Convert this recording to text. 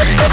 with me.